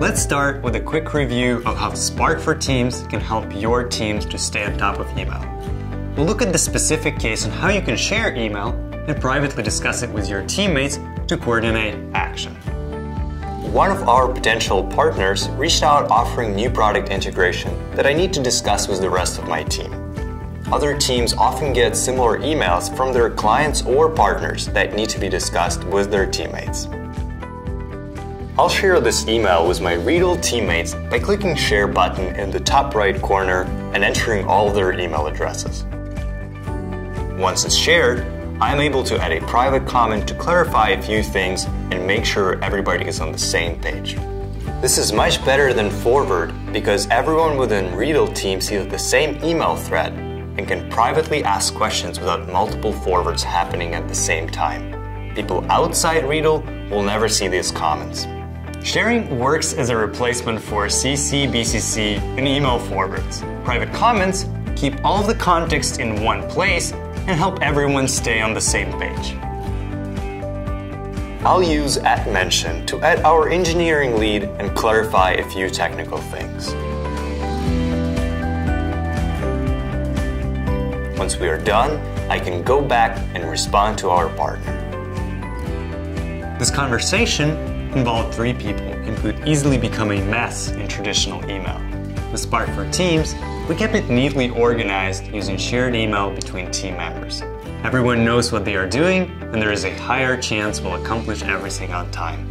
Let's start with a quick review of how Spark for Teams can help your teams to stay on top of email. We'll look at the specific case on how you can share email and privately discuss it with your teammates to coordinate action. One of our potential partners reached out offering new product integration that I need to discuss with the rest of my team. Other teams often get similar emails from their clients or partners that need to be discussed with their teammates. I'll share this email with my Readdle teammates by clicking Share button in the top right corner and entering all their email addresses. Once it's shared, I'm able to add a private comment to clarify a few things and make sure everybody is on the same page. This is much better than Forward because everyone within Readdle team sees the same email thread and can privately ask questions without multiple forwards happening at the same time. People outside Readdle will never see these comments. Sharing works as a replacement for CC, BCC, and email forwards. Private comments keep all of the context in one place and help everyone stay on the same page. I'll use @mention to add our engineering lead and clarify a few technical things. Once we are done, I can go back and respond to our partner. This conversation involved three people and could easily become a mess in traditional email. With Spark for Teams, we kept it neatly organized using shared email between team members. Everyone knows what they are doing, and there is a higher chance we'll accomplish everything on time.